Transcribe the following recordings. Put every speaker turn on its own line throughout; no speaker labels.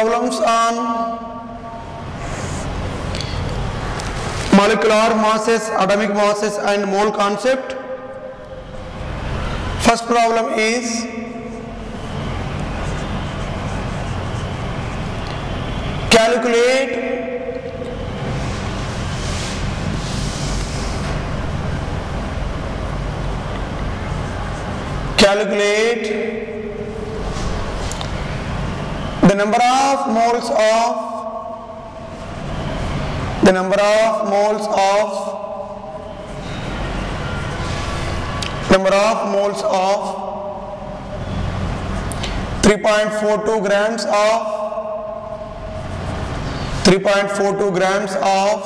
problems on molecular masses, atomic masses and mole concept. First problem is calculate calculate the number of moles of the number of moles of number of moles of 3.42 grams of 3.42 grams of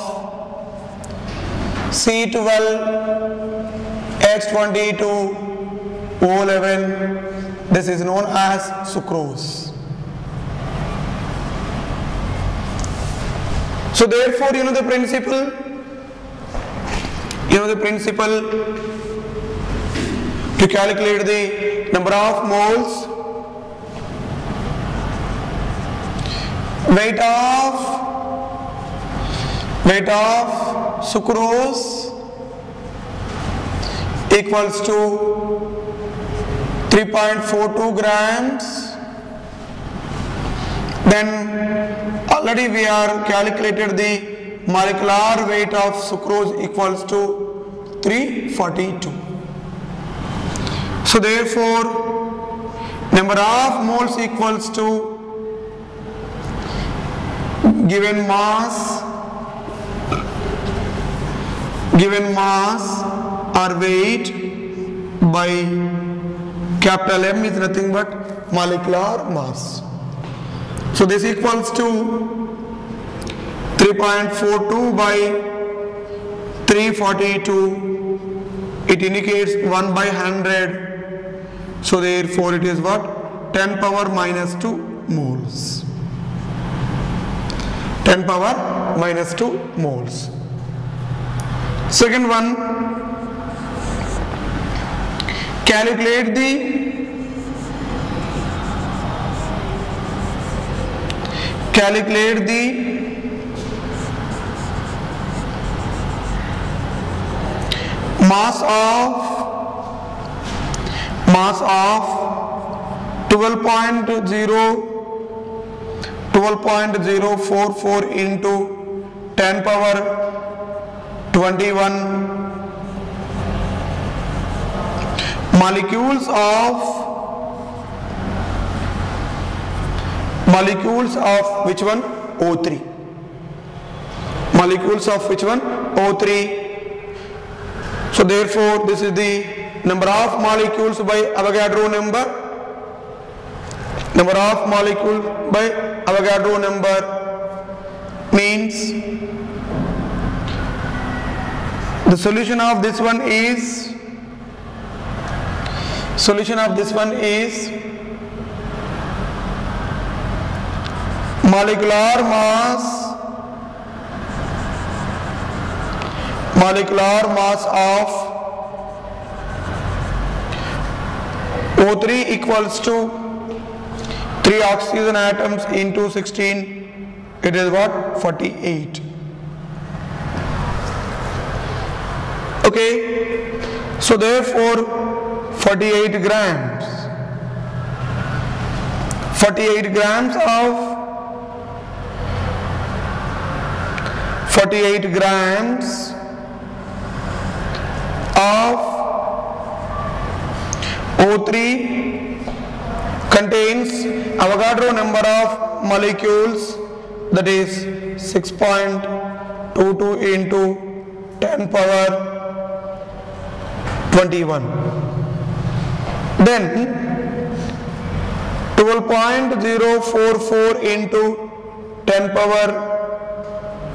C12 H22 O11 this is known as sucrose so therefore you know the principle? You know the principle? To calculate the number of moles weight of weight of sucrose equals to 3.42 grams then already we are calculated the molecular weight of sucrose equals to 342 so therefore number of moles equals to given mass given mass or weight by capital M is nothing but molecular mass. So this equals to 3.42 by 342. It indicates 1 by 100. So therefore it is what? 10 power minus 2 moles. 10 power minus 2 moles. Second one, calculate the calculate the. Mass of mass of 12.0 12.044 into 10 power 21 molecules of molecules of which one? O3 molecules of which one? O3 so therefore this is the number of molecules by Avogadro number. Number of molecules by Avogadro number means the solution of this one is solution of this one is molecular mass molecular mass of O3 equals to 3 oxygen atoms into 16 it is what? 48 okay. So therefore 48 grams. 48 grams of 48 grams of O3 contains Avogadro number of molecules that is 6.22 into 10 power 21 then 12.044 into 10 power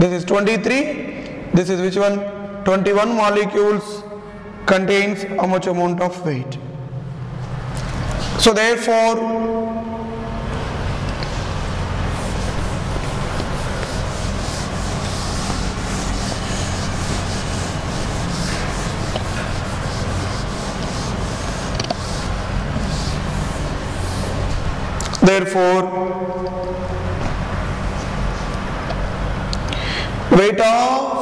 this is 23 this is which one? 21 molecules contains how much amount of weight. So therefore therefore weight of?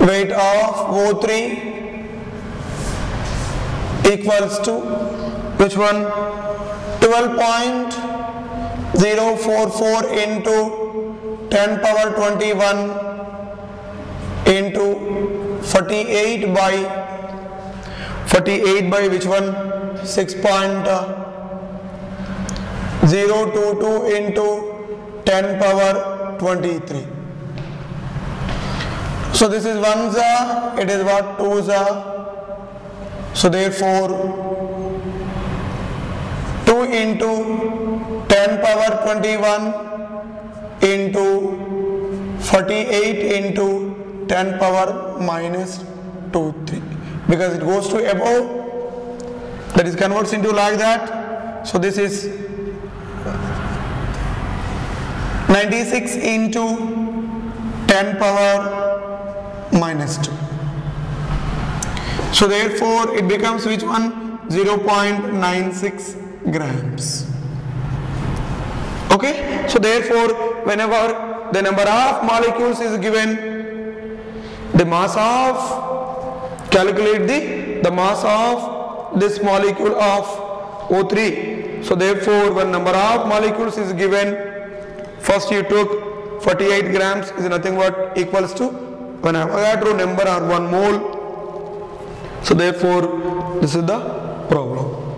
Weight of O3 equals to which one? 12.044 into 10 power 21 into 48 by 48 by which one? 6.022 uh, into 10 power 23 so this is 1 za it is what? 2 za. So therefore 2 into 10 power 21 into 48 into 10 power minus 2 3 because it goes to above. That is converts into like that. So this is 96 into 10 power minus 2 so therefore it becomes which one? 0.96 grams. Okay? So therefore whenever the number of molecules is given the mass of calculate the the mass of this molecule of O3 so therefore when number of molecules is given first you took 48 grams is nothing but equals to when oh, Avogadro number are 1 mole. So therefore this is the problem